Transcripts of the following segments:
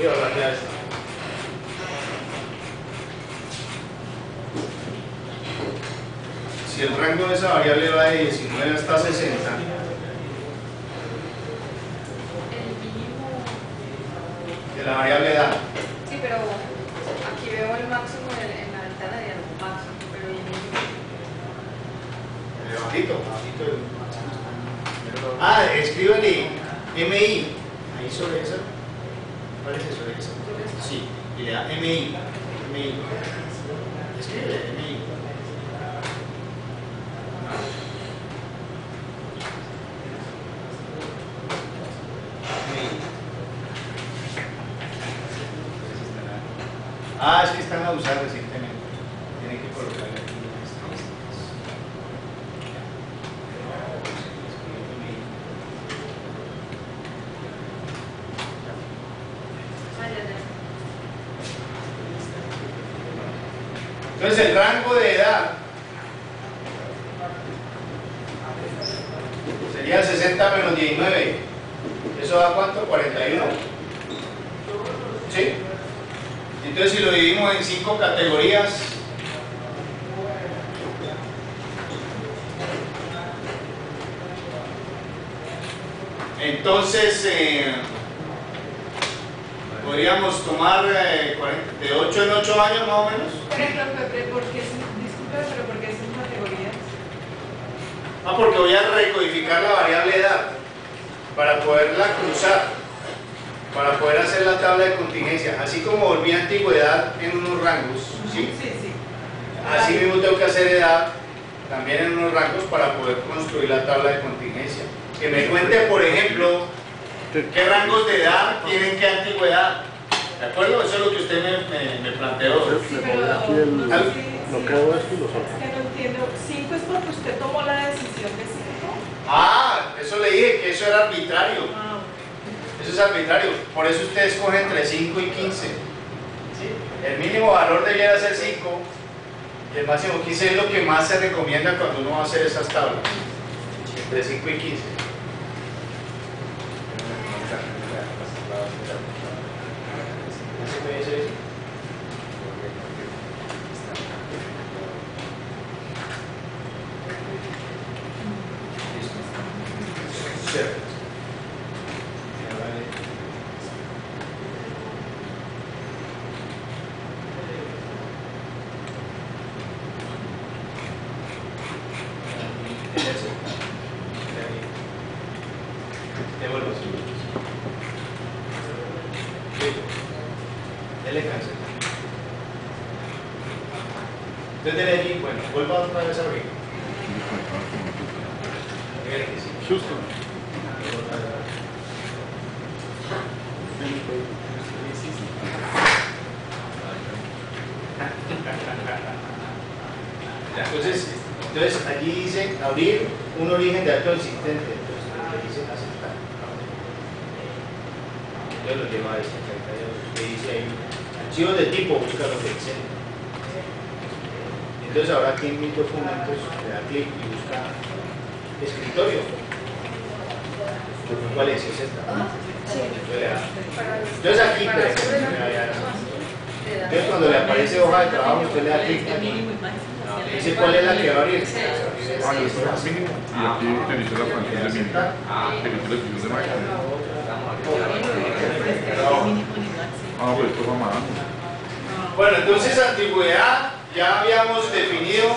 Voy a. Si el rango de esa variable va de 19 hasta 60, El mínimo. de la variable edad, Sí, pero aquí veo el máximo en, en la ventana de algo máximo, pero el mínimo. el bajito, bajito Ah, escríbele MI, ahí sobre esa, sí, y le da MI, MI, escribe MI. Ah, es que están abusando recientemente. Tienen que colocarle aquí estadísticas. Ah, ya, ya. Entonces el rango de edad sería 60 menos 19. ¿Eso da cuánto? 41. ¿Sí? Entonces si lo dividimos en cinco categorías, entonces eh, podríamos tomar eh, 40 de 8 en 8 años más o menos. Por ejemplo, Pepe, ¿por qué son, disculpe, pero por qué son categorías? Ah, porque voy a recodificar la variable edad para poderla cruzar, para poder hacer la tabla de contingencia. Así como volví a antigüedad en unos rangos, ¿sí? Sí, sí. Así mismo tengo que hacer edad también en unos rangos para poder construir la tabla de contingencia. Que me cuente, por ejemplo, qué rangos de edad tienen qué antigüedad. ¿De acuerdo? Eso es lo que usted me, me- me planteó. Sí, pero si- lo que hago es filosofía. Entiendo. ¿Cinco es porque usted tomó la decisión de cinco? Ah, eso le dije que eso era arbitrario. Ah, Eso es arbitrario. Por eso usted escoge entre 5 y 15. ¿sí? El mínimo valor debiera ser 5 y el máximo 15 es lo que más se recomienda cuando uno va a hacer esas tablas. Entre 5 y 15. ¿Sí me dice eso? Listo. Cierto. Devuelvo. Dele cáncer. Entonces dele allí, bueno, vuelva otra vez a abrir. Dígale que sí. Justo. Entonces, entonces allí dice abrir un origen de acto existente. Entonces le dice aceptar. Yo lo llevo a carta, que dice ahí, archivos de tipo, busca lo que dice. Entonces ahora aquí en mis documentos le da clic y busca escritorio. ¿Cuál es? Es esta. Entonces, aquí, pero- sobre la ya, ya, ya. de edad. Entonces cuando le aparece hoja de trabajo, usted le da clic aquí. Le dice cuál es la que va a abrir. Ah, yo estoy al mínimo. Y aquí dice la plantilla mínima. Te dice la definición de máquina. Ah, pues esto va más. Bueno, entonces antigüedad ya habíamos definido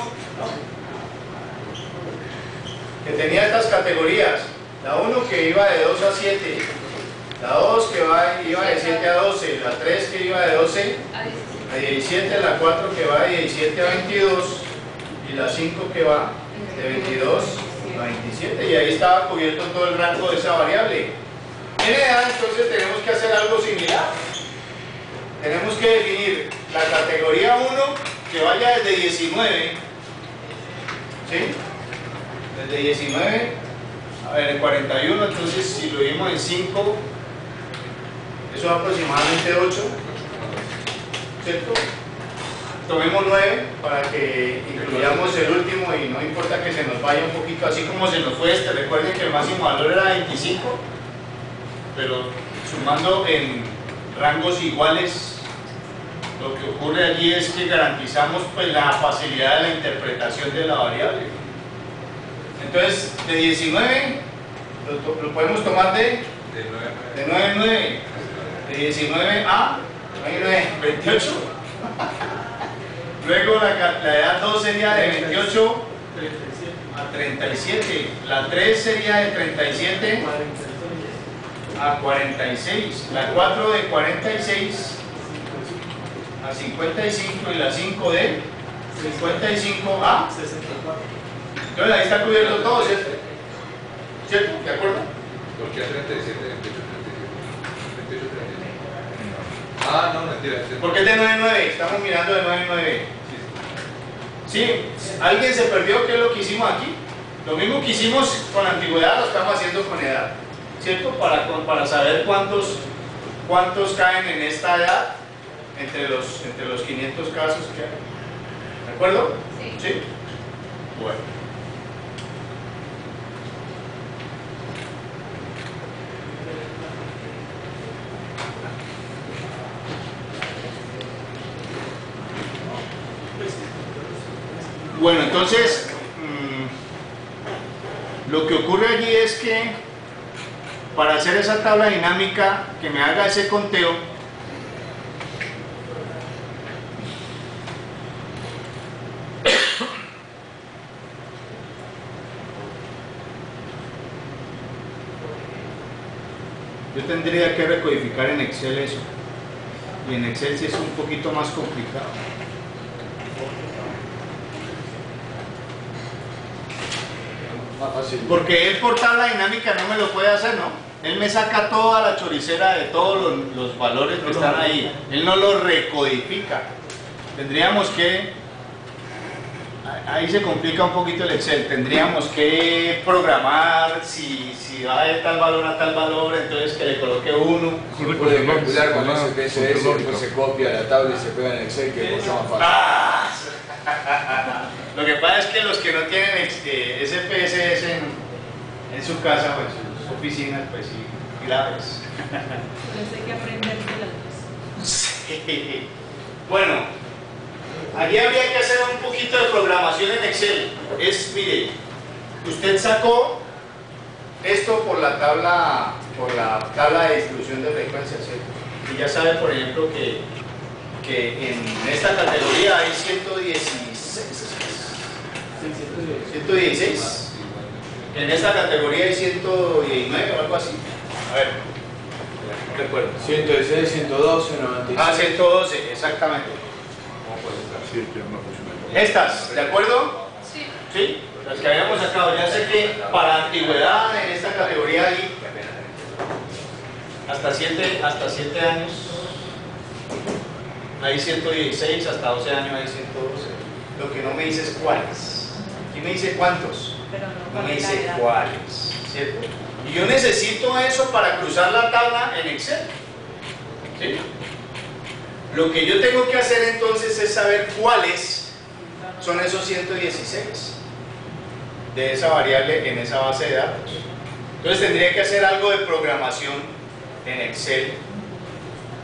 que tenía estas categorías. La 1 que iba de 2 a 7, la 2 que iba de 7 a 12, la 3 que iba de 12 Ah, 17. a 17, la 4 que va de 17 a 22 y la 5 que va de 22 a 27 y ahí estaba cubierto todo el rango de esa variable. En edad entonces tenemos que hacer algo similar. Tenemos que definir la categoría 1 que vaya desde 19, ¿sí? Desde 19, a ver, el 41, entonces si lo dimos en 5, eso es aproximadamente 8, ¿cierto? Tomemos 9 para que incluyamos el último y no importa que se nos vaya un poquito, así como se nos fue este, recuerden que el máximo valor era 25, pero sumando en rangos iguales, lo que ocurre allí es que garantizamos pues, la facilidad de la interpretación de la variable. Entonces, de 19 lo, lo podemos tomar de, de 9 en 9, de 19 a 9, 28. Luego la, la edad 2 sería de 28 a 37. La 3 sería de 37 a 46. La 4 de 46 a 55 y la 5 de 55 a 64. entonces ahí está cubierto todo, ¿cierto? ¿Cierto? ¿De acuerdo? ¿Por qué 37, 28, 37? 28, 37. Ah, no, mentira. es- Porque es de 9-9, estamos mirando de 9-9. Sí, ¿alguien se perdió qué es lo que hicimos aquí? Lo mismo que hicimos con antigüedad lo estamos haciendo con edad, ¿cierto? Para, con- para saber cuántos, cuántos caen en esta edad entre los, entre los 500 casos que hay. ¿De acuerdo? Sí. ¿Sí? Bueno. Bueno, entonces, mm, lo que ocurre allí es que para hacer esa tabla dinámica, que me haga ese conteo, yo tendría que recodificar en Excel eso. Y en Excel sí es un poquito más complicado. Más fácil. Porque él por tabla dinámica no me lo puede hacer, ¿no? Él me saca toda la choricera de todos los, los valores que están ahí. Él no los recodifica. Tendríamos que... Ahí se complica un poquito el Excel. Tendríamos que programar si, si va de tal valor a tal valor, entonces que le coloque uno. Se puede calcular con lógica. después se copia la tabla y se pega en Excel, que es mucho más fácil. Lo que pasa es que los que no tienen eh, SPSS en, en su casa o en sus oficinas, pues sí, graves. Entonces hay que aprender de las dos. Sí. Bueno, aquí habría que hacer un poquito de programación en Excel. Es, mire, usted sacó esto por la tabla, por la tabla de distribución de frecuencias, ¿cierto? Y ya sabe, por ejemplo, que, que en esta categoría hay 116. 116. En esta categoría hay 119 o algo así. A ver, recuerdo. 116, 112, 96. Ah, 112, exactamente. Estas, ¿de acuerdo? Sí. Sí, las que habíamos sacado. Ya sé que para antigüedad en esta categoría hay hasta 7 hasta siete años. Hay 116, hasta 12 años hay 112. Lo que no me dice es cuáles. ¿Quién me dice cuántos? Pero no, No con me dice cuáles, ¿cierto? Y yo necesito eso para cruzar la tabla en Excel. ¿Sí? Lo que yo tengo que hacer entonces es saber cuáles son esos 116 de esa variable en esa base de datos. Entonces tendría que hacer algo de programación en Excel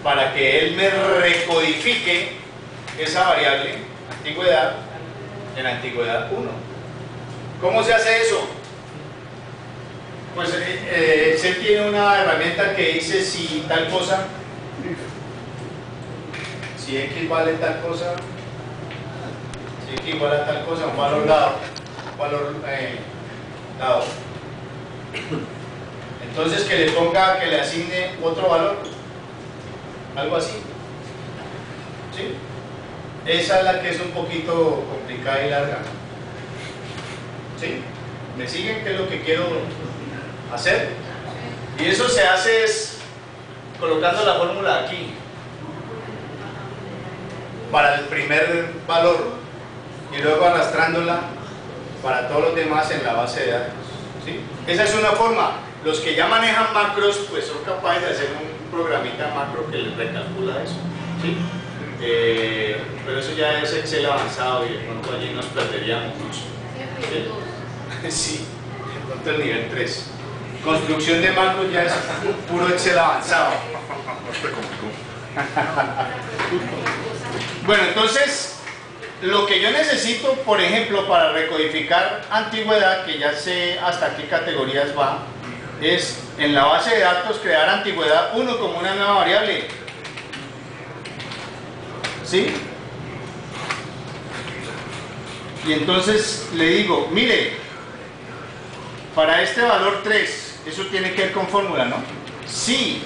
para que él me recodifique esa variable antigüedad en antigüedad 1. ¿Cómo se hace eso? Pues eh, Excel tiene una herramienta que dice si tal cosa, si X vale tal cosa, si X igual tal cosa, un valor dado, un valor eh, dado. Entonces que le ponga, que le asigne otro valor, algo así. ¿Sí? Esa es la que es un poquito complicada y larga. ¿Sí? ¿Me siguen qué es lo que quiero hacer? Y eso se hace es colocando la fórmula aquí para el primer valor y luego arrastrándola para todos los demás en la base de datos. ¿sí? Esa es una forma. Los que ya manejan macros pues son capaces de hacer un programita macro que les recalcula eso. ¿sí? Eh, pero eso ya es Excel avanzado y de pronto allí nos perderíamos mucho. Sí, pronto el nivel 3. Construcción de macros ya es puro Excel avanzado. Bueno, entonces, lo que yo necesito, por ejemplo, para recodificar antigüedad, que ya sé hasta qué categorías va, es en la base de datos crear antigüedad 1 como una nueva variable. ¿Sí? Y entonces le digo, mire, para este valor 3, eso tiene que ver con fórmula, ¿no? Sí.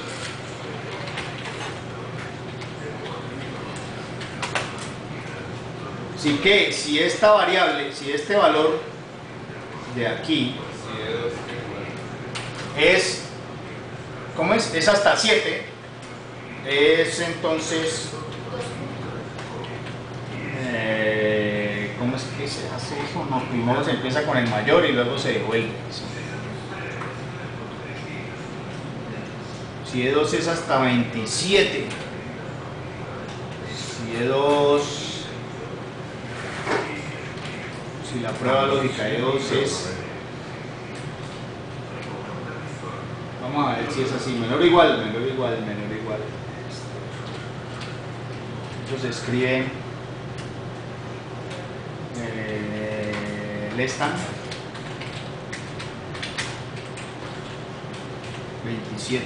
Si que, si esta variable, si este valor de aquí es, ¿cómo es? Es hasta 7, es entonces, eh, ¿cómo es que se hace eso? No, primero se empieza con el mayor y luego se devuelve. Si E2 es hasta 27, si E2, si la prueba lógica E2 es, vamos a ver si es así, menor o igual, menor o igual, menor o igual. Entonces escribe eh, less than 27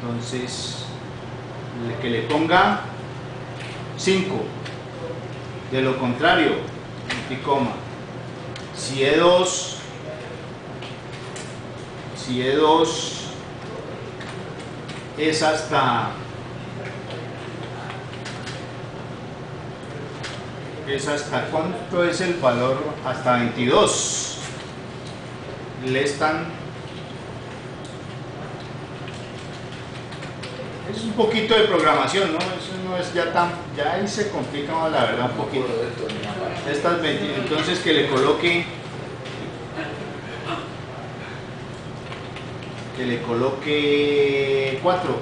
entonces que le ponga 5 de lo contrario si E2 si E2 es hasta es hasta cuánto es el valor hasta 22 le están es un poquito de programación no eso no es ya tan ya ahí se complica más la verdad un poquito. Estas 20 entonces que le coloque que le coloque 4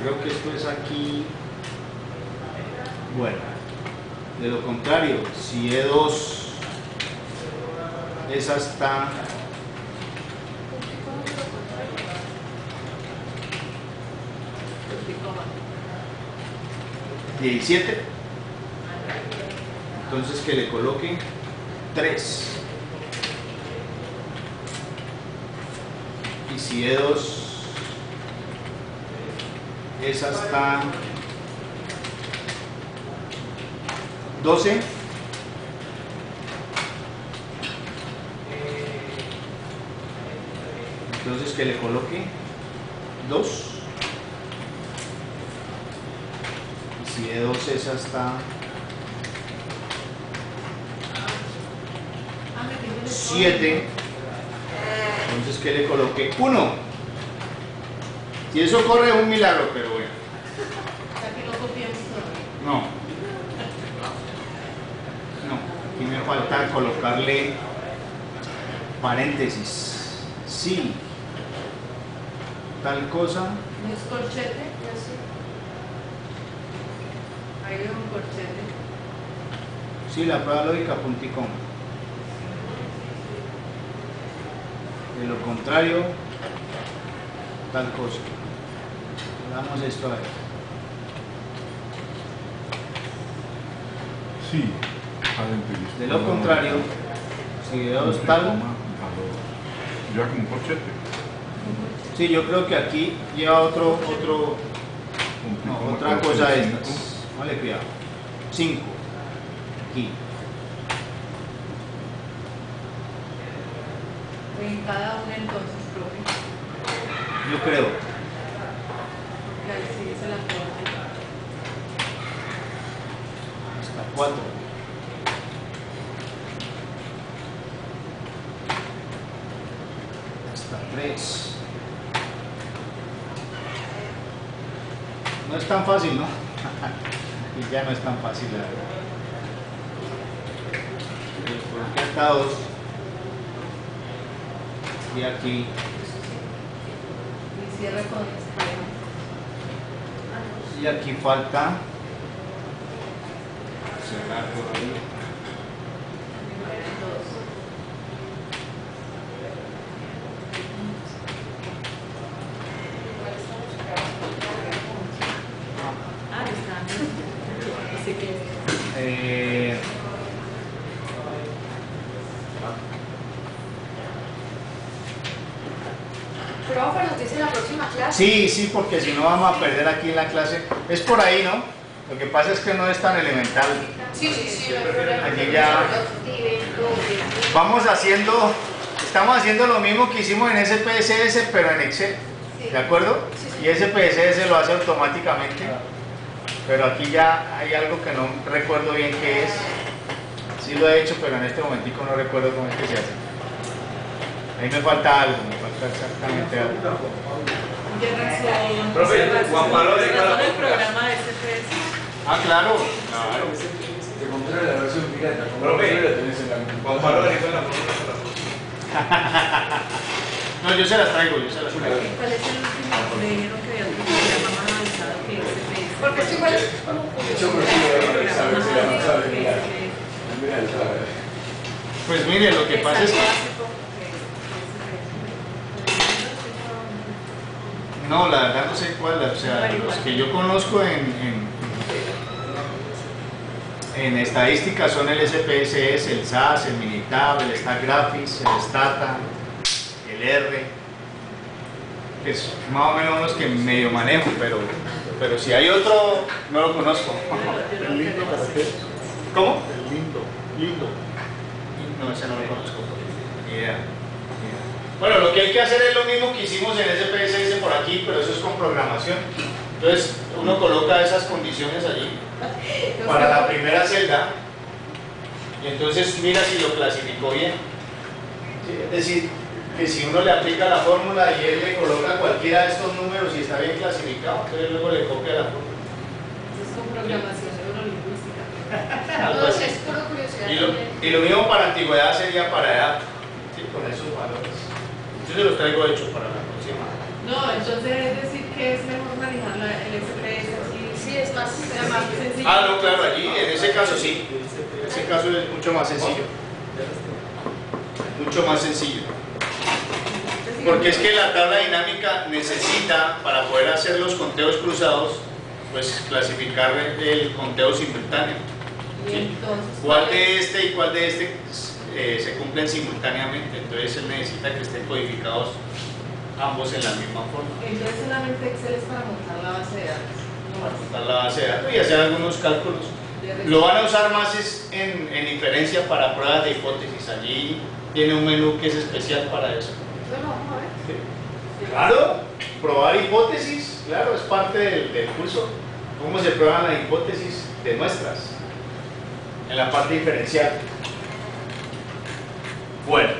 creo que esto es aquí. Bueno de lo contrario si E2 es hasta Punticoma. 17 entonces que le coloque 3 y si E2 es hasta 12 entonces que le coloque 2 y si E2 es hasta Ah, me quedé en el 7 entonces que le coloque 1 si eso corre un milagro pero bueno O sea, que no copiamos todo. no no aquí me falta colocarle paréntesis. Sí. Tal cosa. ¿No es corchete? Ahí veo un corchete. sí la prueba lógica punticom de lo contrario tal cosa. Hagamos esto a ver. Sí. De lo contrario, si E2 tal, Ya como un corchete. sí, yo creo que aquí lleva otro, otro, no, otra cosa estas. Vale, cuidado. 5. Aquí. En cada una entonces, profe. Yo creo. Porque ahí sí dice la corte. Hasta 4. Hasta 3. No es tan fácil, ¿no? y ya no es tan fácil, la verdad. Eh, Porque hasta 2. Y aquí Y cierra con. Y aquí falta cerrar por ahí. Primero en dos. Eh, Profe, nos dice la próxima clase. sí, sí, porque si no vamos a perder aquí en la clase. Es por ahí, ¿no? Lo que pasa es que no es tan elemental. Sí, sí, sí, no. Aquí ya- Vamos haciendo, estamos haciendo lo mismo que hicimos en SPSS, pero en Excel. ¿De acuerdo? Sí, sí. Y SPSS lo hace automáticamente. Pero aquí ya hay algo que no recuerdo bien qué es. Sí lo he hecho, pero en este momentico no recuerdo cómo es que se hace. Ahí me falta algo, me falta exactamente algo. Ah, claro. Claro. Te compré la versión pirata. Profe. Juan Pablo la No, yo se las traigo, yo se las traigo. ¿Cuál es el último? Me dijeron que había un programa más avanzado que SPS. Porque es igual es como Yo prefiero saber si la mirar. Pues mire, lo que pasa es que... No, la verdad no sé cuál, o sea, los que yo conozco en, en, en estadística son el SPSS, el SAS, el Minitab, el StatGraphics, el Stata, el R, que es más o menos los que medio manejo, pero, pero si hay otro, no lo conozco. ¿El lindo para qué? ¿Cómo? El lindo, lindo. No, ese no lo conozco. Ni idea. Bueno, lo que hay que hacer es lo mismo que hicimos en SPSS por aquí, pero eso es con programación. Entonces, uno coloca esas condiciones allí para la primera celda y entonces mira si lo clasificó bien. Sí, Es decir, que si uno le aplica la fórmula y él le coloca cualquiera de estos números y está bien clasificado, entonces luego le copia la fórmula. Es con programación neurolingüística. No, es pura curiosidad. Y lo, también. y lo mismo para antigüedad sería para edad, ¿sí? con esos valores. Yo se los traigo hechos para la próxima. No, entonces es decir que es mejor manejar la- el SPS así. Sí, es más sea más sencillo. Ah, no, claro, allí, en ese caso sí. En ese caso es mucho más sencillo. Mucho más sencillo. Porque es que la tabla dinámica necesita, para poder hacer los conteos cruzados, pues clasificar el conteo simultáneo. ¿Cuál de este y cuál de este eh, se cumplen simultáneamente? Entonces él necesita que estén codificados ambos en la misma forma. entonces solamente Excel es para montar la base de datos. no Para montar la base de datos y hacer algunos cálculos. Lo van a usar más es en, en inferencia para pruebas de hipótesis. Allí tiene un menú que es especial para eso. Bueno, vamos a ver. Claro, probar hipótesis, claro, es parte del, del curso. ¿Cómo se prueban las hipótesis de muestras? En la parte diferencial. Bueno.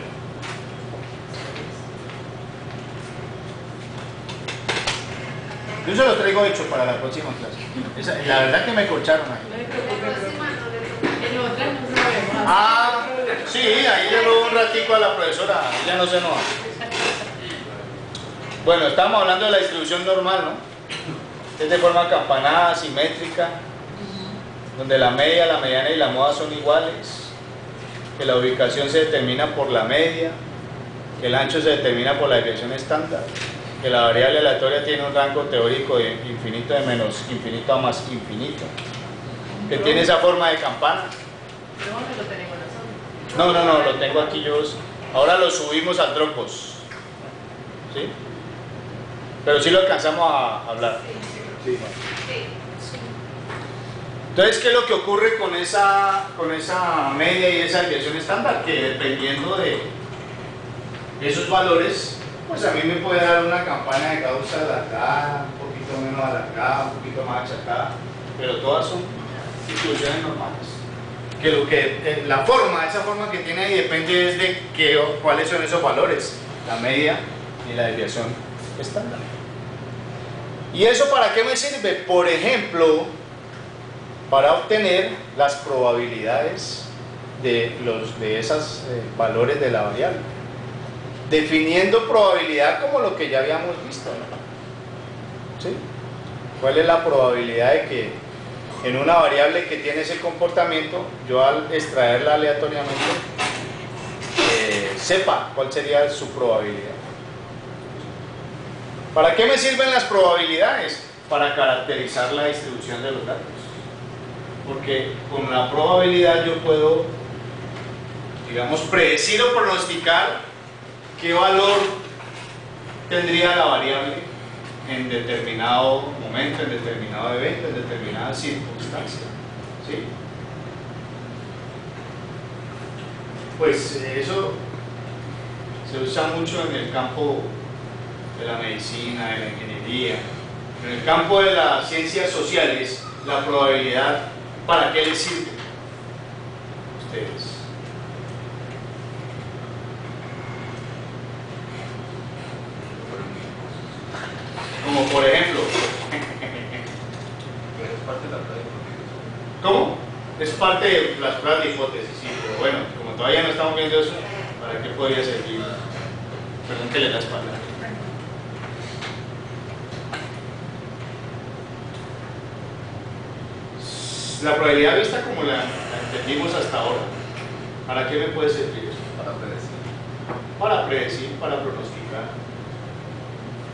Yo se lo traigo hecho para la próxima clase. Esa- la verdad que me corcharon ahí. Ah, sí, ahí le robo un ratico a la profesora, ella no se enoja. Bueno, estamos hablando de la distribución normal, ¿no? Es de forma campanada, simétrica, donde la media, la mediana y la moda son iguales, que la ubicación se determina por la media, que el ancho se determina por la desviación estándar, que la variable aleatoria tiene un rango teórico de infinito de menos infinito a más infinito, que tiene esa forma de campana. No. No, no, no, lo tengo aquí yo. Ahora lo subimos al Dropbox. ¿Sí? Pero sí lo alcanzamos a hablar. Sí. Sí. Entonces, ¿qué es lo que ocurre con esa, con esa media y esa desviación estándar? Que dependiendo de esos valores, pues a mí me puede dar una campana de causa alargada, un poquito menos alargada, un poquito más achatada, pero todas son distribuciones normales. Que lo que, la forma, esa forma que tiene ahí depende es de qué, cuáles son esos valores, la media y la desviación estándar. ¿Y eso para qué me sirve? Por ejemplo, para obtener las probabilidades de, de esos valores de la variable. Definiendo probabilidad como lo que ya habíamos visto. ¿no? ¿Cuál es la probabilidad de que en una variable que tiene ese comportamiento, yo al extraerla aleatoriamente, eh, sepa cuál sería su probabilidad? ¿Para qué me sirven las probabilidades? Para caracterizar la distribución de los datos. porque con la probabilidad yo puedo, digamos, predecir o pronosticar qué valor tendría la variable en determinado momento, en determinado evento, en determinada circunstancia. ¿sí? Pues eso se usa mucho en el campo de la medicina, de la ingeniería. En el campo de las ciencias sociales, la probabilidad, ¿para qué les sirve? Ustedes. Como por ejemplo, ¿cómo? Es parte de las pruebas de hipótesis, sí, pero bueno, como todavía no estamos viendo eso, ¿para qué podría servir? Perdón que le da espalda. La probabilidad vista como la, la entendimos hasta ahora, ¿para qué me puede servir eso? Para predecir. Para predecir, para pronosticar.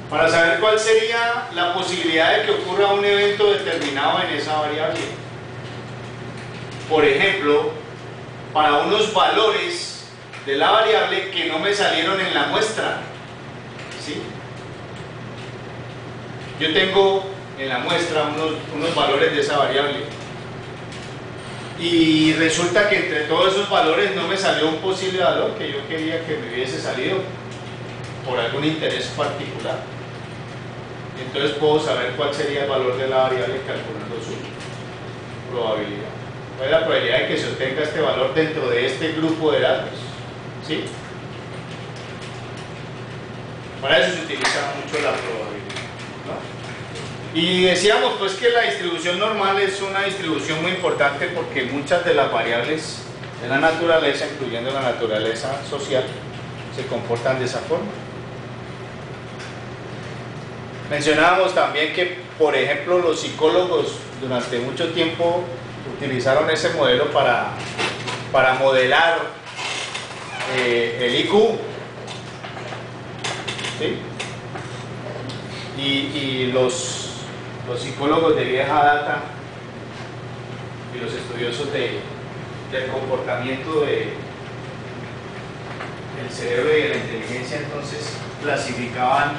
Para saber cuál sería la posibilidad de que ocurra un evento determinado en esa variable. Por ejemplo, para unos valores de la variable que no me salieron en la muestra. ¿sí? Yo tengo en la muestra unos, unos valores de esa variable y resulta que entre todos esos valores no me salió un posible valor que yo quería que me hubiese salido por algún interés particular. Entonces puedo saber cuál sería el valor de la variable calculando su probabilidad. ¿Cuál es la probabilidad de que se obtenga este valor dentro de este grupo de datos? ¿Sí? Para eso se utiliza mucho la probabilidad. ¿no? Y decíamos pues que la distribución normal es una distribución muy importante porque muchas de las variables de la naturaleza, incluyendo la naturaleza social, se comportan de esa forma. Mencionábamos también que, por ejemplo, los psicólogos durante mucho tiempo utilizaron ese modelo para, para modelar eh, el IQ. y los, los psicólogos de vieja data y los estudiosos de, del comportamiento de, del cerebro y de la inteligencia entonces clasificaban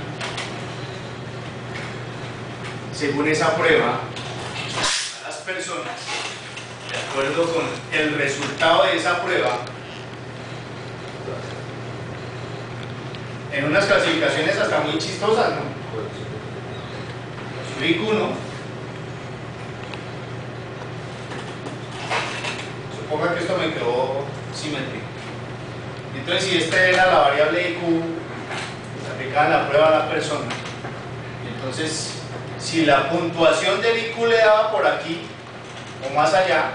según esa prueba a las personas de acuerdo con el resultado de esa prueba en unas clasificaciones hasta muy chistosas, ¿no? IQ, ¿no? Suponga que esto me quedó simétrico. Entonces, si esta era la variable IQ, se aplicaba en la prueba a la persona, entonces si la puntuación del IQ le daba por aquí o más allá,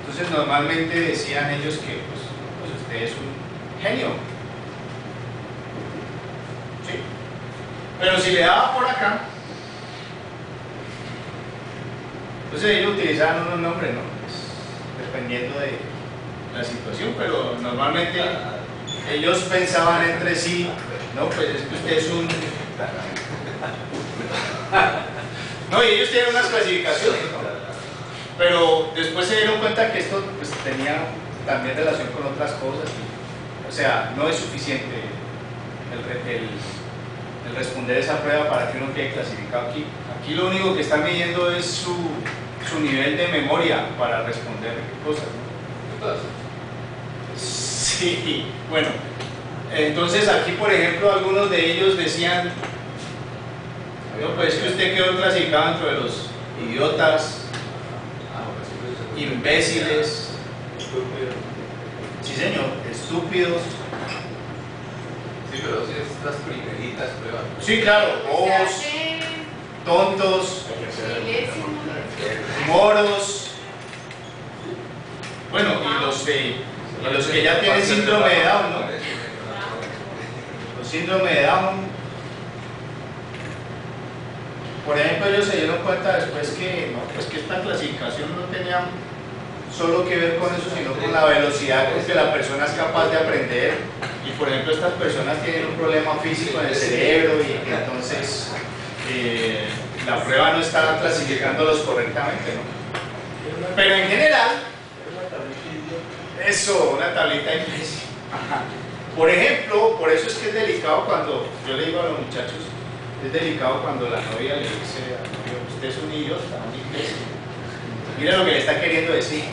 entonces normalmente decían ellos que pues, pues usted es un genio. ¿Sí? Pero si le daba por acá, entonces ellos utilizaban unos nombres, ¿no? Pues, dependiendo de la situación, pero normalmente ellos pensaban entre sí, no, pues es que usted es un no, y ellos tienen unas clasificaciones, ¿no? Pero después se dieron cuenta que esto pues, tenía también relación con otras cosas. o sea, no es suficiente el- el responder esa prueba para que uno quede clasificado aquí. Aquí lo único que están midiendo es su, su nivel de memoria para responder cosas. ¿no? Sí, bueno. Entonces aquí, por ejemplo, algunos de ellos decían no, pues es que usted quedó clasificado dentro de los idiotas, imbéciles, sí señor, estúpidos. Sí, pero si es las primeritas pruebas. Sí, claro, bobos, tontos, moros. Bueno, y los, y los que ya tienen síndrome de Down, ¿no? Los síndrome de Down. Por ejemplo, ellos se dieron cuenta después que, no, pues que esta clasificación no tenía solo que ver con eso, sino con la velocidad con que la persona es capaz de aprender. Y por ejemplo, estas personas tienen un problema físico en el cerebro y que entonces eh, la prueba no está clasificándolos correctamente, ¿no? Pero en general, eso, una tablita de. Por ejemplo, por eso es que es delicado cuando, yo le digo a los muchachos, es delicado cuando la novia le dice al novio, usted es un idiota, un imbécil. Mira lo que le está queriendo decir.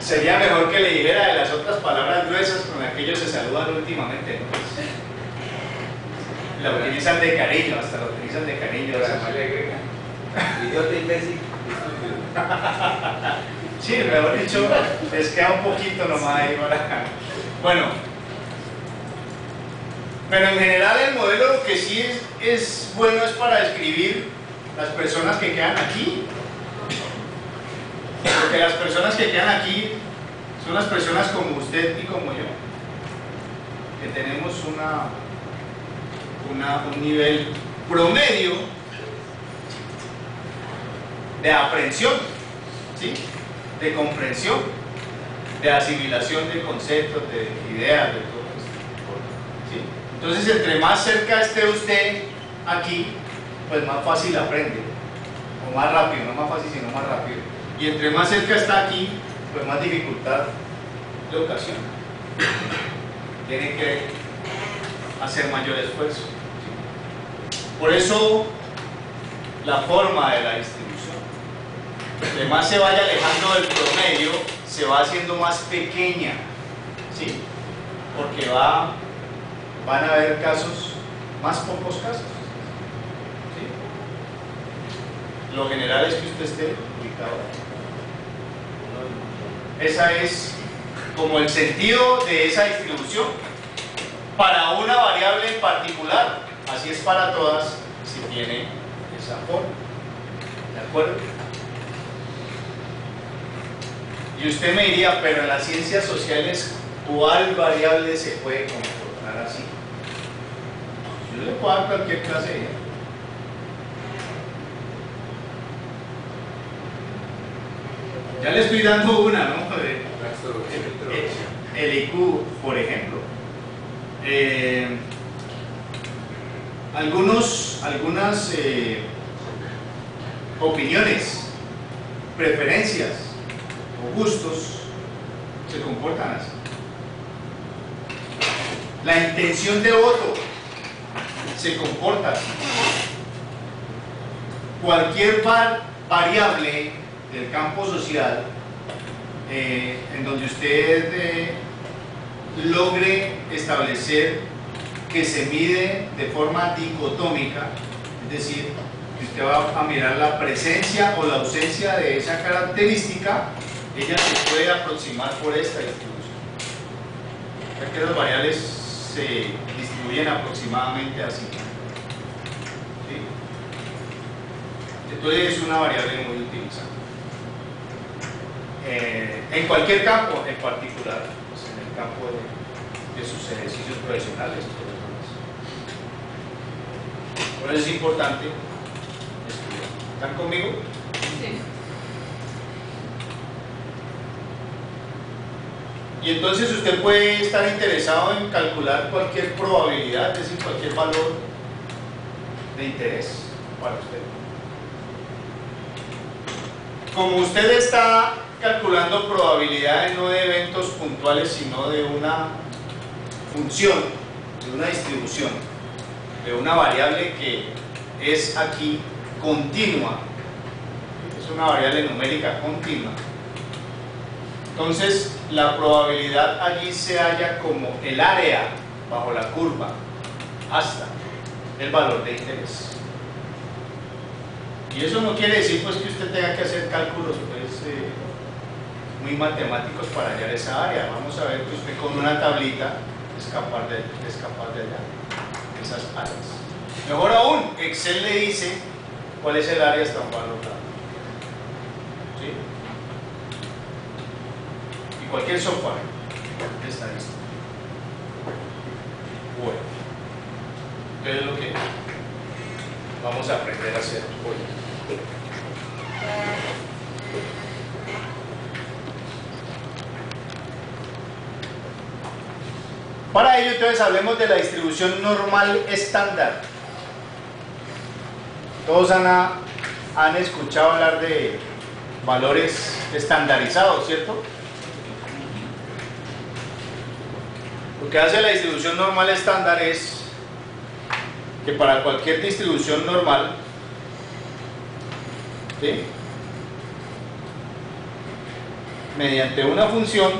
Sería mejor que le dijera de las otras palabras gruesas con las que ellos se saludan últimamente. La utilizan de cariño, hasta la utilizan de cariño. Le agrega. Idiota imbécil. Sí, mejor dicho, les queda un poquito nomás ahí para... Bueno, pero en general el modelo lo que sí es, es bueno es para describir las personas que quedan aquí. Porque las personas que quedan aquí son las personas como usted y como yo, que tenemos una, un nivel promedio de aprehensión, ¿sí? de comprensión, de asimilación de conceptos, de ideas, de todo esto. ¿sí? Entonces, entre más cerca esté usted aquí, pues más fácil aprende, o más rápido, no más fácil, sino más rápido. Y entre más cerca está aquí, pues más dificultad le ocasiona. Tiene que hacer mayor esfuerzo. Por eso, la forma de la distribución. Entre más se vaya alejando del promedio, se va haciendo más pequeña. ¿Sí? Porque va, van a haber casos, más pocos casos. ¿Sí? Lo general es que usted esté ubicado. Esa es como el sentido de esa distribución para una variable en particular. Así es para todas si tiene esa forma. ¿De acuerdo? Y usted me diría, pero en las ciencias sociales, ¿cuál variable se puede comportar así? Yo le puedo dar cualquier clase de. Ya le estoy dando una, ¿no? El IQ, por ejemplo. Eh, algunos, algunas eh, opiniones, preferencias o gustos se comportan así. La intención de voto se comporta así. Cualquier var- variable del campo social eh, en donde usted eh, logre establecer que se mide de forma dicotómica, es decir, que usted va a mirar la presencia o la ausencia de esa característica, ella se puede aproximar por esta distribución. Ya que las variables se distribuyen aproximadamente así. ¿Sí? Entonces es una variable muy utilizada. Eh, en cualquier campo en particular, pues en el campo de sus ejercicios profesionales. Por eso es importante estudiar. ¿Están conmigo? Sí. Y entonces usted puede estar interesado en calcular cualquier probabilidad, es decir, cualquier valor de interés para usted. Como usted está calculando probabilidades no de eventos puntuales, sino de una función, de una distribución, de una variable que es aquí continua, es una variable numérica continua. Entonces, la probabilidad allí se halla como el área bajo la curva hasta el valor de interés. Y eso no quiere decir pues que usted tenga que hacer cálculos pues, eh, muy matemáticos para hallar esa área. Vamos a ver que usted con una tablita es capaz de, es capaz de hallar esas áreas. Mejor aún, Excel le dice cuál es el área valor dado. ¿Sí? Y cualquier software de estadística. Bueno, ¿qué es lo que vamos a aprender a hacer hoy? Para ello, entonces, hablemos de la distribución normal estándar. Todos van a han escuchado hablar de valores estandarizados, ¿cierto? Lo que hace la distribución normal estándar es que para cualquier distribución normal, mediante una función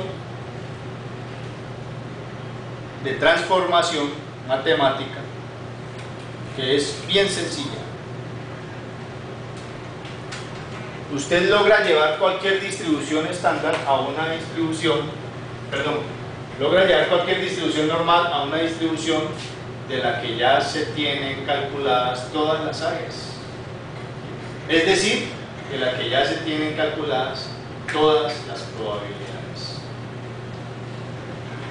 de transformación matemática que es bien sencilla, usted logra llevar cualquier distribución estándar a una distribución, perdón, logra llevar cualquier distribución normal a una distribución de la que ya se tienen calculadas todas las áreas. Es decir, de la que ya se tienen calculadas todas las probabilidades.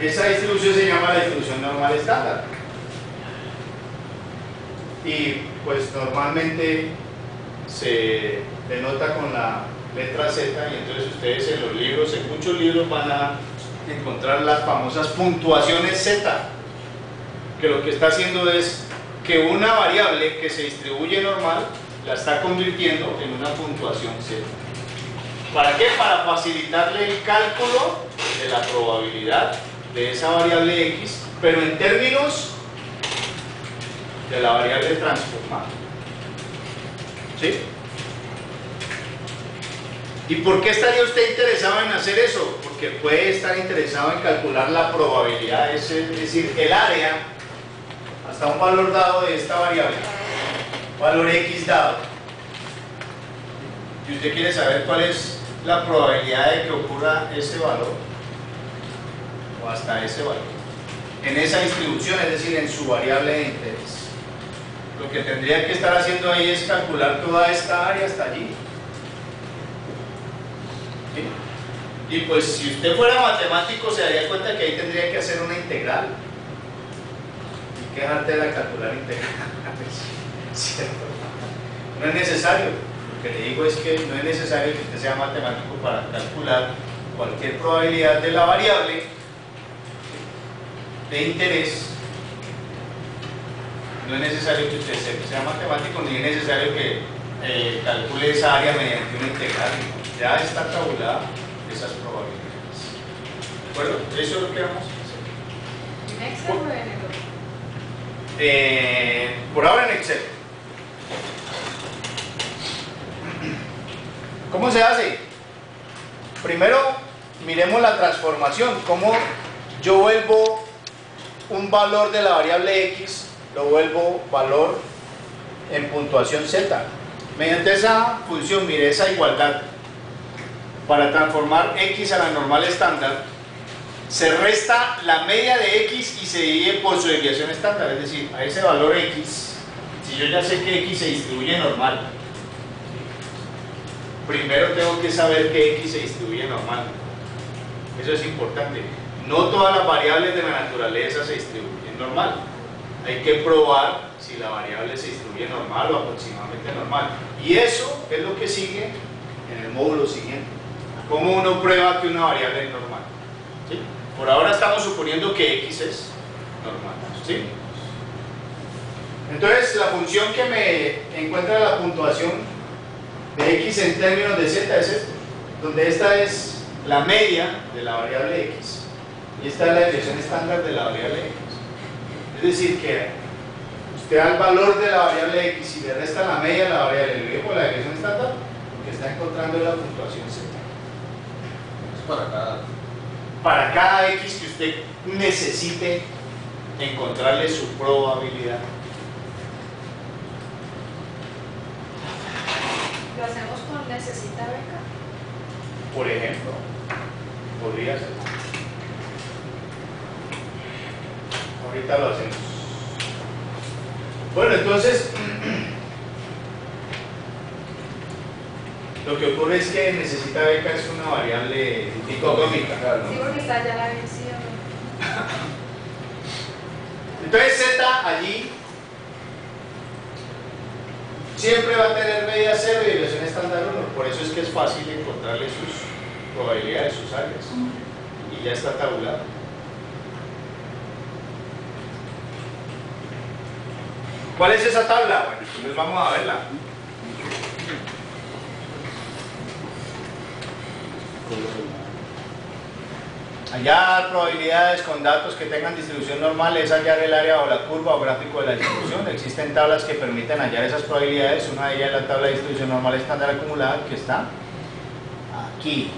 Esa distribución se llama la distribución normal estándar. Y pues normalmente se denota con la letra Z y entonces ustedes en los libros, en muchos libros van a encontrar las famosas puntuaciones Z, que lo que está haciendo es que una variable que se distribuye normal la está convirtiendo en una puntuación Z. ¿Para qué? Para facilitarle el cálculo de la probabilidad de esa variable X, pero en términos de la variable transformada. ¿Sí? ¿Y por qué estaría usted interesado en hacer eso? Porque puede estar interesado en calcular la probabilidad, es decir, el área hasta un valor dado de esta variable, valor x dado. Y usted quiere saber cuál es la probabilidad de que ocurra ese valor hasta ese valor en esa distribución, es decir, en su variable de interés. Lo que tendría que estar haciendo ahí es calcular toda esta área hasta allí. ¿Sí? Y pues si usted fuera matemático se daría cuenta que ahí tendría que hacer una integral. Y que dejarte de calcular integrales. ¿Cierto? No es necesario. Lo que le digo es que no es necesario que usted sea matemático para calcular cualquier probabilidad de la variable de interés. No es necesario que usted sea matemático ni es necesario que eh, calcule esa área mediante una integral. Ya está tabulada esas probabilidades. ¿De acuerdo? Eso es lo que vamos a hacer. ¿En Excel o en? Eh, por ahora en Excel. ¿Cómo se hace? Primero, miremos la transformación. ¿Cómo yo vuelvo un valor de la variable x, lo vuelvo valor en puntuación z? Mediante esa función, mire esa igualdad. Para transformar x a la normal estándar, se resta la media de x y se divide por su desviación estándar, es decir, a ese valor x, si yo ya sé que x se distribuye normal, primero tengo que saber que x se distribuye normal. Eso es importante. No todas las variables de la naturaleza se distribuyen normal. Hay que probar si la variable se distribuye normal o aproximadamente normal. Y eso es lo que sigue en el módulo siguiente. ¿Cómo uno prueba que una variable es normal? Por ahora estamos suponiendo que x es normal. Entonces, la función que me encuentra la puntuación de x en términos de z es esta, donde esta es la media de la variable x y esta es la desviación estándar de la variable x. Es decir, que usted da el valor de la variable x y le resta la media de la variable y por la desviación estándar, lo que está encontrando es la puntuación z. Es para cada. Para cada x que usted necesite encontrarle su probabilidad. ¿Lo hacemos con necesita beca? Por ejemplo, podría ser. Ahorita lo hacemos. Bueno, entonces, lo que ocurre es que necesita beca es una variable dicotómica. Sí, porque está ya la vencida. Entonces Z allí siempre va a tener media cero y desviación estándar 1. Por eso es que es fácil encontrarle sus probabilidades, sus áreas. Y ya está tabulado. ¿Cuál es esa tabla? Bueno, entonces vamos a verla. Hallar probabilidades con datos que tengan distribución normal es hallar el área o la curva o gráfico de la distribución. Existen tablas que permiten hallar esas probabilidades. Una de ellas es la tabla de distribución normal estándar acumulada que está aquí.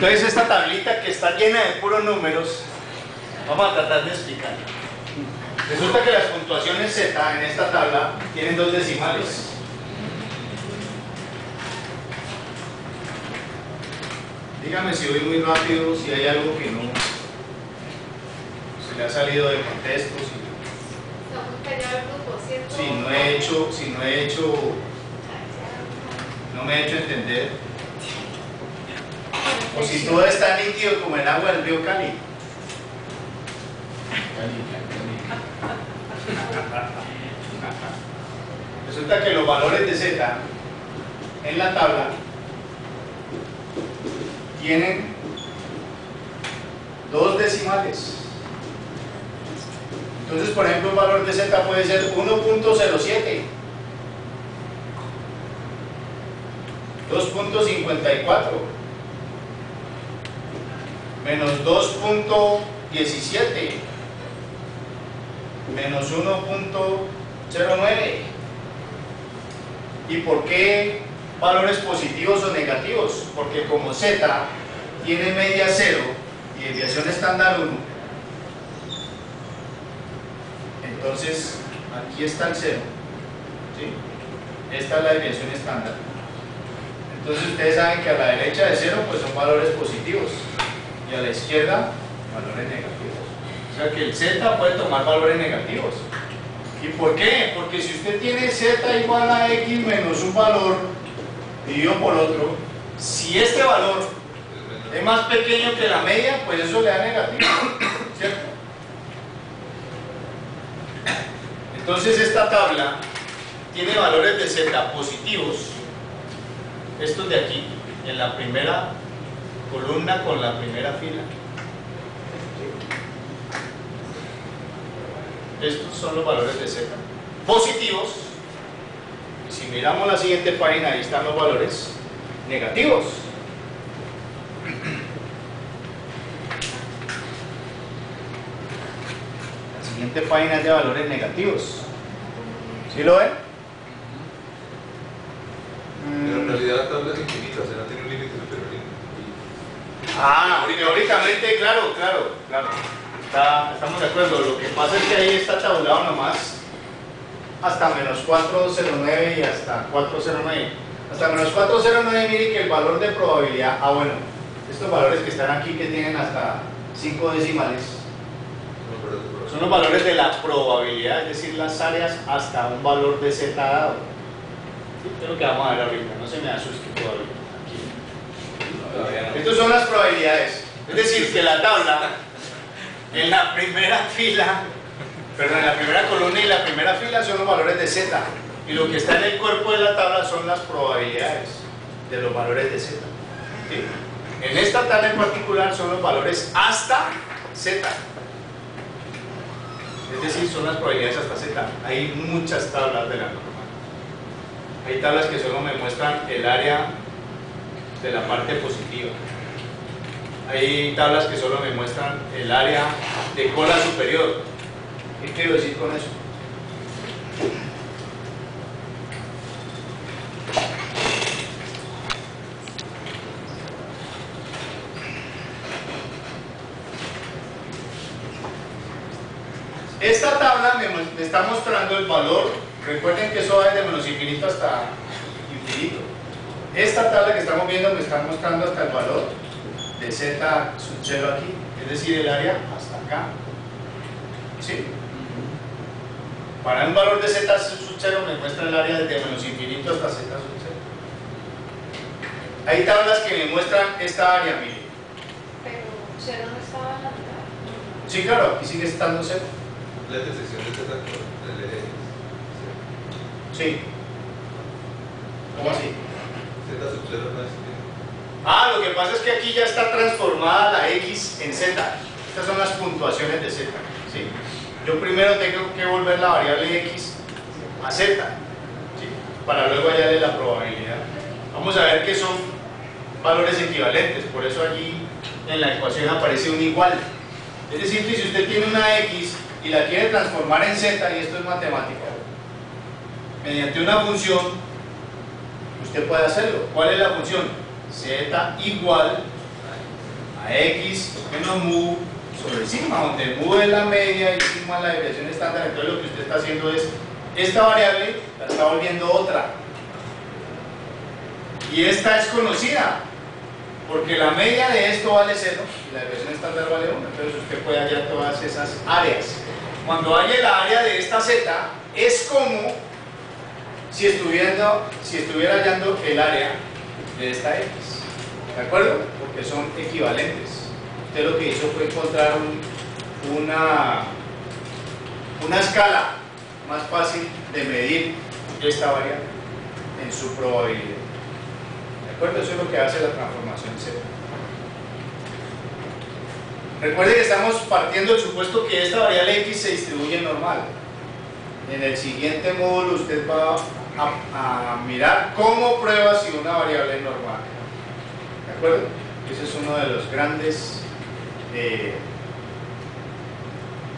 Entonces esta tablita que está llena de puros números, vamos a tratar de explicarla. Resulta que las puntuaciones Z en esta tabla tienen dos decimales. Dígame si voy muy rápido, si hay algo que no se le ha salido de contexto, si, si no he hecho, si no he hecho, no me he hecho entender, o si todo está nítido como el agua del río Cali. Resulta que los valores de Z en la tabla tienen dos decimales. Entonces, por ejemplo, un valor de Z puede ser 1.07, 2.54, menos 2.17, menos 1.09. ¿Y por qué valores positivos o negativos? Porque como Z tiene media 0 y desviación estándar 1, entonces aquí está el 0. ¿sí? Esta es la desviación estándar. Entonces ustedes saben que a la derecha de 0 pues son valores positivos y a la izquierda valores negativos. O sea que el Z puede tomar valores negativos. ¿Y por qué? Porque si usted tiene z igual a x menos un valor dividido por otro, si este valor es más pequeño que la media, pues eso le da negativo, ¿cierto? Entonces esta tabla tiene valores de z positivos, estos de aquí, en la primera columna con la primera fila. Estos son los valores de Z. Positivos. Y si miramos la siguiente página, ahí están los valores negativos. La siguiente página es de valores negativos. ¿Sí lo ven? En realidad la tabla es infinita, o sea, no tiene un límite superior. y- Ah, teóricamente, claro, claro, claro. Está- estamos de acuerdo. Lo que pasa es que ahí está tabulado nomás hasta menos 409 y hasta 409. Hasta menos 409, mire que el valor de probabilidad, ah bueno, estos valores que están aquí que tienen hasta 5 decimales, son los valores de la probabilidad, es decir, las áreas hasta un valor de z dado. Sí, es lo que vamos a ver ahorita, no se me asuste todavía. Estas son las probabilidades. Es decir, que la tabla, en la primera fila, perdón, en la primera columna y la primera fila son los valores de z. Y lo que está en el cuerpo de la tabla son las probabilidades de los valores de z. ¿sí? En esta tabla en particular son los valores hasta z. Es decir, son las probabilidades hasta Z. Hay muchas tablas de la norma. Hay tablas que solo me muestran el área de la parte positiva. Hay tablas que solo me muestran el área de cola superior. ¿Qué quiero decir con eso? Esta tabla me, está mostrando el valor, recuerden que eso va desde menos infinito hasta. Esta tabla que estamos viendo me está mostrando hasta el valor de z sub 0 aquí, es decir, el área hasta acá. ¿Sí? Para un valor de z sub 0 me muestra el área desde menos infinito hasta z sub 0. Hay tablas que me muestran esta área, miren. Pero cero no estaba en la mitad. Sí, claro, aquí sigue estando 0. La intersección de Z con el eje Sí. ¿Cómo así? Ah, lo que pasa es que aquí ya está transformada la X en Z. Estas son las puntuaciones de Z. ¿sí? Yo primero tengo que volver la variable X a Z, para luego hallarle la probabilidad. Vamos a ver que son valores equivalentes, por eso allí en la ecuación aparece un igual. Es decir, que si usted tiene una X y la quiere transformar en Z, y esto es matemática, mediante una función, usted puede hacerlo. ¿Cuál es la función? Z igual a X menos mu sobre sigma, donde mu es la media y sigma es la desviación estándar. Entonces lo que usted está haciendo es, esta variable la está volviendo otra. Y esta es conocida, porque la media de esto vale 0 y la desviación estándar vale 1. Entonces usted puede hallar todas esas áreas. Cuando halle la área de esta Z, es como si estuviera, hallando el área de esta X. ¿De acuerdo? Porque son equivalentes. Usted lo que hizo fue encontrar un- una, una escala más fácil de medir esta variable en su probabilidad. ¿De acuerdo? Eso es lo que hace la transformación Z. Recuerde que estamos partiendo del supuesto que esta variable X se distribuye normal. En el siguiente módulo usted va a, mirar cómo prueba si una variable es normal. ¿De acuerdo? Ese es uno de los grandes eh,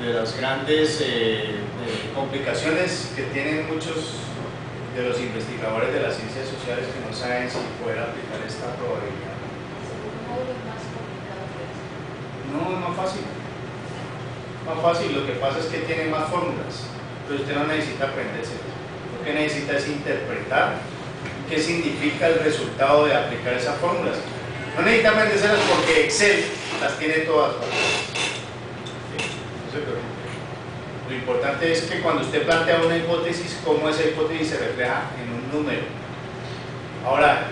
de las grandes eh, eh, complicaciones que tienen muchos de los investigadores de las ciencias sociales que no saben si poder aplicar esta probabilidad. No, es más fácil. Más fácil, lo que pasa es que tiene más fórmulas, pero usted no necesita aprenderse. Que necesita es interpretar qué significa el resultado de aplicar esas fórmulas. No necesita aprendérselas porque Excel las tiene todas. Lo importante es que cuando usted plantea una hipótesis, cómo esa hipótesis se refleja en un número. Ahora,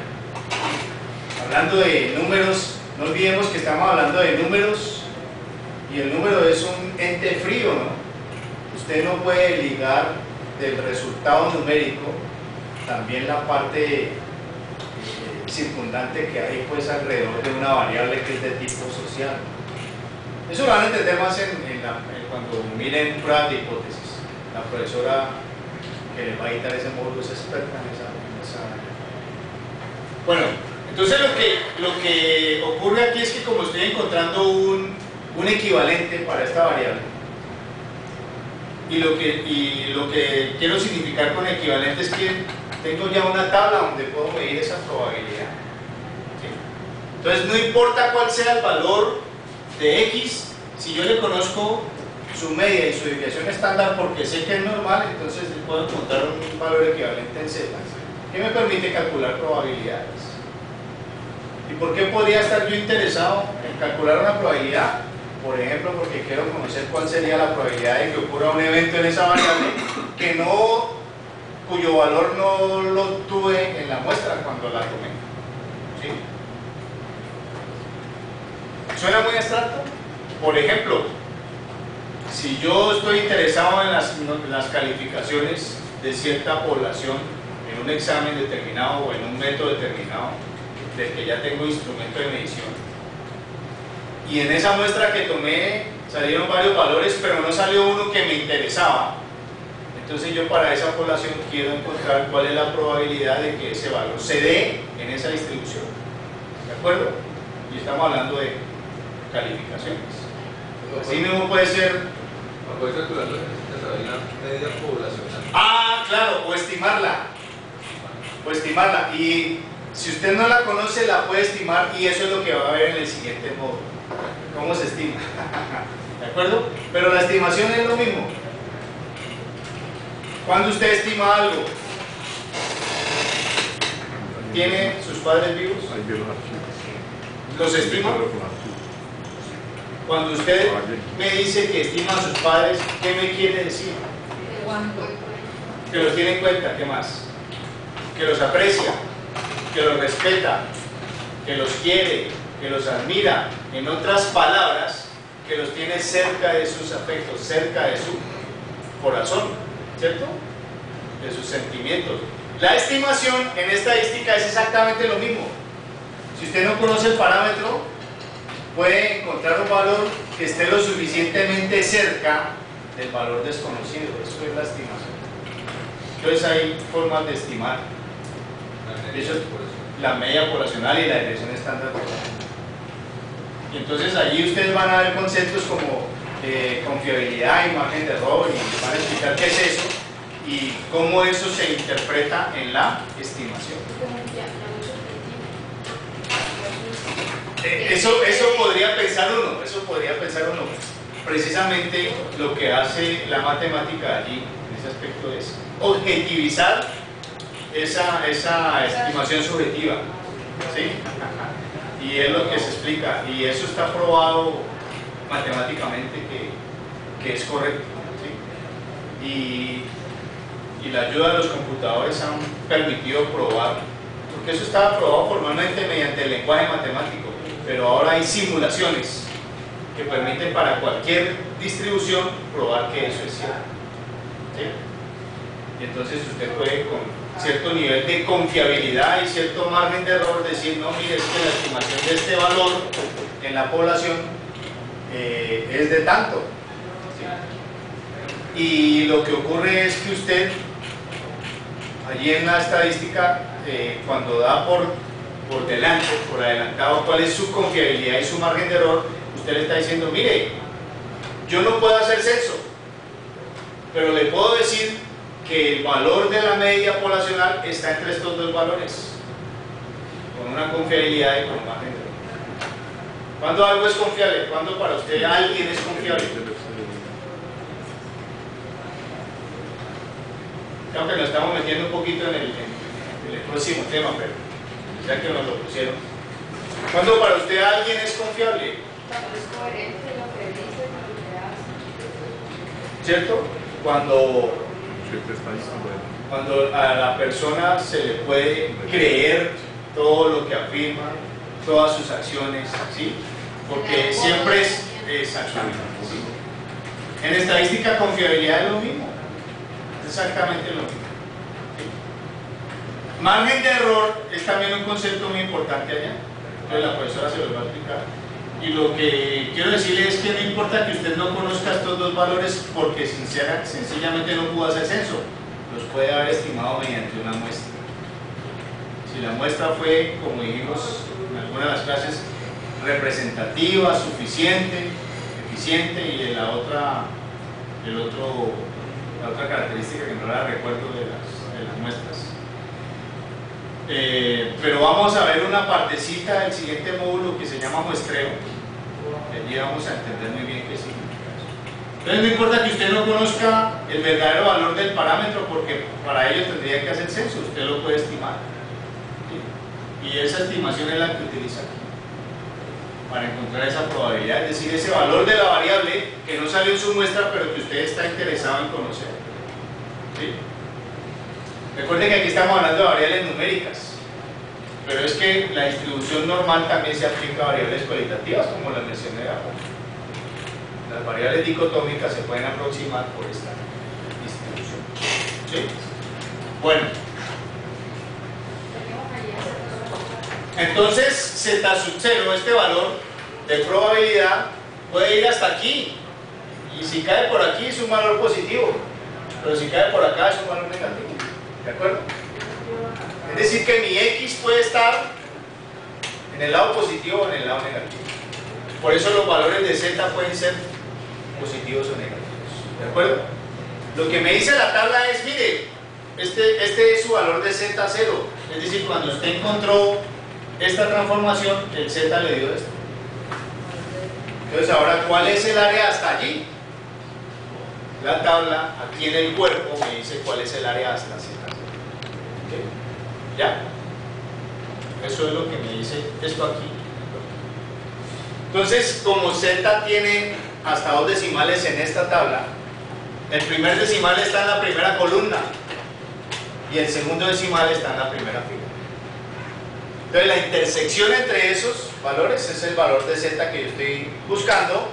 hablando de números, no olvidemos que estamos hablando de números y el número es un ente frío, ¿no? Usted no puede ligar del resultado numérico también la parte eh, circundante que hay pues alrededor de una variable que es de tipo social. Eso lo van a entender más en, cuando miren pruebas de hipótesis. La profesora que les va a editar ese módulo es experta en esa, en esa. Bueno, entonces lo que, lo que ocurre aquí es que como estoy encontrando un, un equivalente para esta variable, y lo, que, y lo que quiero significar con equivalente es que tengo ya una tabla donde puedo medir esa probabilidad. ¿sí? Entonces no importa cuál sea el valor de X, si yo le conozco su media y su desviación estándar porque sé que es normal, entonces puedo encontrar un valor equivalente en Z, que me permite calcular probabilidades. ¿Y por qué podría estar yo interesado en calcular una probabilidad? Por ejemplo, porque quiero conocer cuál sería la probabilidad de que ocurra un evento en esa variable que no, cuyo valor no lo tuve en la muestra cuando la tomé. ¿Sí? ¿Suena muy abstracto? Por ejemplo, si yo estoy interesado en las, en las calificaciones de cierta población en un examen determinado o en un método determinado, del que ya tengo instrumento de medición, y en esa muestra que tomé salieron varios valores, pero no salió uno que me interesaba. Entonces yo para esa población quiero encontrar cuál es la probabilidad de que ese valor se dé en esa distribución. ¿De acuerdo? Y estamos hablando de calificaciones. Así mismo puede ser la media poblacional. Ah, claro, o estimarla. O estimarla. Y si usted no la conoce, la puede estimar y eso es lo que va a ver en el siguiente módulo. ¿Cómo se estima? ¿De acuerdo? Pero la estimación es lo mismo. Cuando usted estima algo, ¿tiene sus padres vivos? Los archivos. ¿Los estima? Cuando usted me dice que estima a sus padres, ¿qué me quiere decir? Que los tiene en cuenta, ¿qué más? Que los aprecia, que los respeta, que los quiere, que los admira. En otras palabras, que los tiene cerca de sus afectos, cerca de su corazón, ¿cierto? De sus sentimientos. La estimación en estadística es exactamente lo mismo. Si usted no conoce el parámetro, puede encontrar un valor que esté lo suficientemente cerca del valor desconocido. Eso es la estimación. Entonces hay formas de estimar La Eso media es- poblacional. la media poblacional y la dirección estándar. Y entonces allí ustedes van a ver conceptos como eh, confiabilidad y margen de error y van a explicar qué es eso y cómo eso se interpreta en la estimación. Eh, Eso, eso podría pensar uno, eso podría pensar uno. Precisamente lo que hace la matemática allí, en ese aspecto, es objetivizar esa, esa estimación subjetiva. ¿sí? Y es lo que y eso está probado matemáticamente que, que es correcto. Y, y la ayuda de los computadores han permitido probar, porque eso estaba probado formalmente mediante el lenguaje matemático, pero ahora hay simulaciones que permiten para cualquier distribución probar que eso es cierto. Y entonces usted puede con cierto nivel de confiabilidad y cierto margen de error decir, no, mire, es que la estimación de este valor en la población eh, es de tanto. Y lo que ocurre es que usted, allí en la estadística, eh, cuando da por, por delante, por adelantado, cuál es su confiabilidad y su margen de error, usted le está diciendo, mire, yo no puedo hacer censo, pero le puedo decir que el valor de la media poblacional está entre estos dos valores, con una confiabilidad con de error. ¿Cuándo algo es confiable? ¿Cuándo para usted alguien es confiable? Creo que nos estamos metiendo un poquito en el, en el próximo tema, pero ya que nos lo pusieron. ¿Cuándo para usted alguien es confiable? Cuando es coherente lo que dice con lo que hace. ¿Cierto? Cuando Siempre está cuando a la persona se le puede creer todo lo que afirma, todas sus acciones, ¿sí? Porque siempre es exactamente. ¿sí? En estadística confiabilidad es lo mismo, es exactamente lo mismo. ¿sí? Margen de error es también un concepto muy importante allá, entonces la profesora se lo va a explicar. Y lo que quiero decirle es que no importa que usted no conozca estos dos valores porque sencillamente no pudo hacer censo, los puede haber estimado mediante una muestra. Si la muestra fue, como dijimos en algunas de las clases, representativa, suficiente, eficiente y en la otra, el otro, la otra característica que no la recuerdo de las, de las muestras. Eh, pero vamos a ver una partecita del siguiente módulo que se llama muestreo. Allí vamos a entender muy bien qué significa eso. Entonces no importa que usted no conozca el verdadero valor del parámetro porque para ello tendría que hacer censo, usted lo puede estimar. Y esa estimación es la que utiliza aquí para encontrar esa probabilidad, es decir, ese valor de la variable que no salió en su muestra pero que usted está interesado en conocer. ¿sí? Recuerden que aquí estamos hablando de variables numéricas, pero es que la distribución normal también se aplica a variables cualitativas, como las mencioné abajo. Las variables dicotómicas se pueden aproximar por esta distribución. ¿Sí? Bueno, entonces z sub 0, este valor de probabilidad, puede ir hasta aquí. Y si cae por aquí es un valor positivo, pero si cae por acá es un valor negativo. ¿De acuerdo? Es decir, que mi x puede estar en el lado positivo o en el lado negativo. Por eso los valores de z pueden ser positivos o negativos. ¿De acuerdo? Lo que me dice la tabla es, mire, este, este es su valor de z0. Es decir, cuando usted encontró esta transformación, el z le dio esto. Entonces ahora, ¿cuál es el área hasta allí? La tabla aquí en el cuerpo me dice cuál es el área hasta z. ¿Ya? Eso es lo que me dice esto aquí. Entonces, como z tiene hasta dos decimales en esta tabla, el primer decimal está en la primera columna y el segundo decimal está en la primera fila. Entonces, la intersección entre esos valores es el valor de z que yo estoy buscando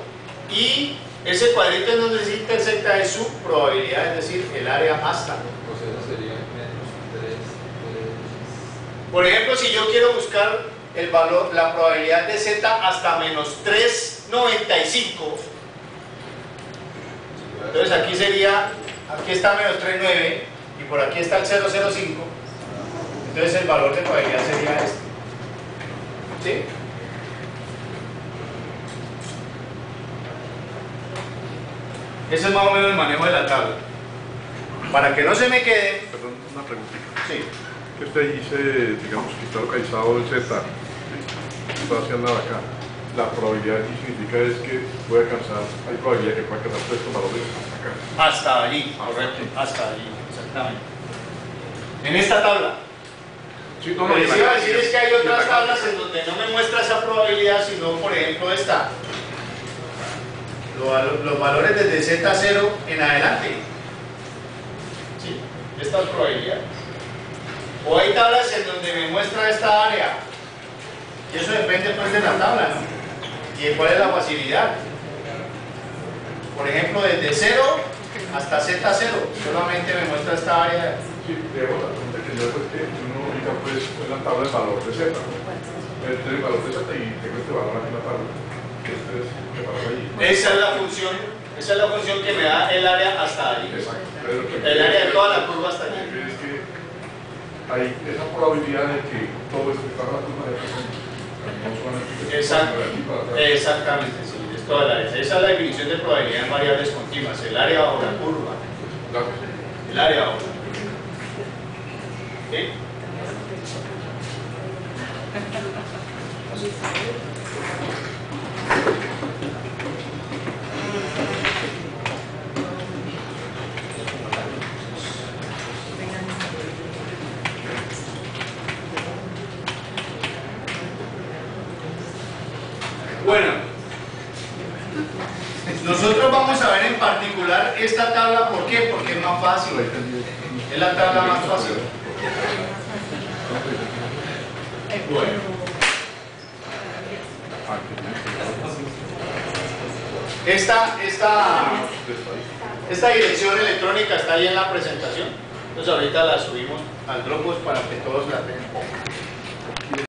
y ese cuadrito en donde se intersecta es su probabilidad, es decir, el área hasta. O sea, eso sería menos 3, Por ejemplo, si yo quiero buscar el valor, la probabilidad de z hasta menos 395, entonces aquí sería, aquí está menos 39 y por aquí está el 005, entonces el valor de probabilidad sería este. ¿Sí? Ese es más o menos el manejo de la tabla. Para que no se me quede, Perdón, una preguntita. sí, Que usted dice, digamos que está localizado el Z, ¿sí? está hacia de acá. La probabilidad aquí significa es que puede alcanzar, hay probabilidad que pueda alcanzar estos valores hasta acá. hasta allí, correcto, hasta allí, exactamente. En esta tabla. Sí, no, Lo no, que y iba a decir es que hay y otras tablas en donde no me muestra esa probabilidad, sino por ejemplo esta. Los, los valores desde Z0 en adelante. ¿Sí? Estas probabilidades. O hay tablas en donde me muestra esta área. Y eso depende pues de la tabla, ¿no? Y de cuál es la facilidad. Por ejemplo, desde 0 hasta Z0, solamente me muestra esta área. Sí, digamos, la pregunta que yo hago es que uno ubica pues en la tabla el valor de Z. Este el valor de Z y tengo este valor aquí en la tabla. Este es el valor allí. Esa es la función, esa es la función que me da el área hasta allí. Exacto. Que- El área de toda la curva hasta allí. Hay esa probabilidad de que todo esto que está la curva de Exacto. Exactamente, sí, es toda área. Esa es la definición de probabilidad en variables continuas, el área o la curva. El área o la curva. ¿Sí? Bueno, nosotros vamos a ver en particular esta tabla, ¿por qué? Porque es más fácil. Es la tabla más fácil. Esta, esta, esta dirección electrónica está ahí en la presentación. Entonces ahorita la subimos al Dropbox para que todos la tengan.